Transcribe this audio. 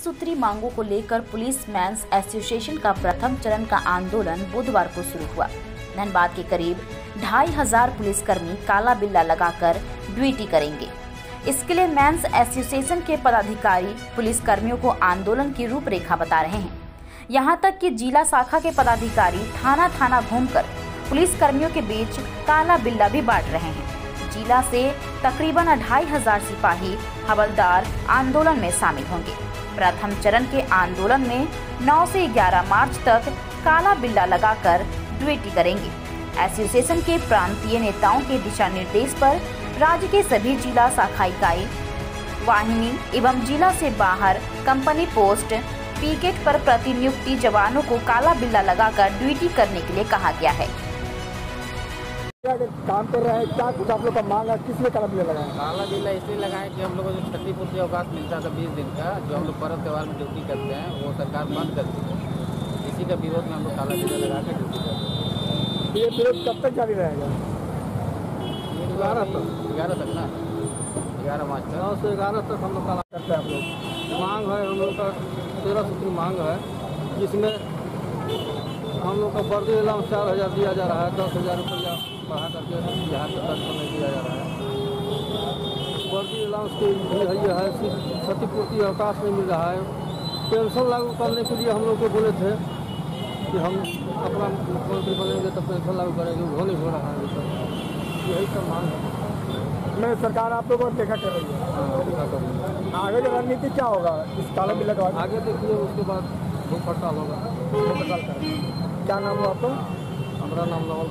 सूत्री मांगों को लेकर पुलिस मैंस एसोसिएशन का प्रथम चरण का आंदोलन बुधवार को शुरू हुआ। धनबाद के करीब ढाई हज़ार पुलिसकर्मी काला बिल्ला लगाकर ड्यूटी करेंगे। इसके लिए मैंस एसोसिएशन के पदाधिकारी पुलिसकर्मियों को आंदोलन की रूपरेखा बता रहे हैं। यहाँ तक कि जिला शाखा के पदाधिकारी थाना थाना घूमकर पुलिस कर्मियों के बीच काला बिल्ला भी बांट रहे हैं। जिला से तकरीबन अढ़ाई हज़ार सिपाही हवलदार आंदोलन में शामिल होंगे। प्रथम चरण के आंदोलन में 9 से 11 मार्च तक काला बिल्ला लगाकर ड्यूटी करेंगे। एसोसिएशन के प्रांतीय नेताओं के दिशा निर्देश पर राज्य के सभी जिला शाखा इकाई, वाहिनी एवं जिला से बाहर कंपनी पोस्ट, पिकेट पर प्रतिनियुक्ति जवानों को काला बिल्ला लगाकर ड्यूटी करने के लिए कहा गया है। क्या काम कर रहे हैं? क्या कुछ आप लोग का मांग है? किस लिए काला बिल्ला लगाए काला बिल्ला इसलिए लगाए कि हम लोग को जो क्षतिपूर्ति अवकाश मिलता था बीस दिन का जो हम लोग पर्व त्यौहार में ड्यूटी करते हैं वो सरकार बंद कर दी है। इसी का विरोध में हम लोग काला बिल्ला लगा के ड्यूटी करते हैं। ये विरोध कब तक जारी रहेगा? ग्यारह तक ग्यारह तक ना? ग्यारह मार्च तक। नौ से ग्यारह तक हम लोग काला करते हैं आप लोग। मांग है हम लोग का तेरह सूत्री मांग है जिसमें हम लोग का वर्दी इलाम चार हज़ार दिया जा रहा है दस हज़ार रुपया। बढ़ा करके बिहार सरकार को नहीं दिया जा रहा है। वर्दी अलाउंस की भी है है सिर्फ़ क्षतिपूर्ति अवकाश नहीं मिल रहा है। पेंशन लागू करने के लिए हम लोग को बोले थे कि हम अपना मुख्यमंत्री बनेंगे तो पेंशन लागू करेंगे वो नहीं हो रहा है यही सब मांग है। मैं सरकार आप लोगों को देखा कर रही है। हाँ, करेंगे। आगे की रणनीति क्या होगा? इस काला बिल्ला के बाद? आगे देखिए उसके बाद भूख हड़ताल होगा। क्या नाम हुआ आपका? हमारा नाम नवल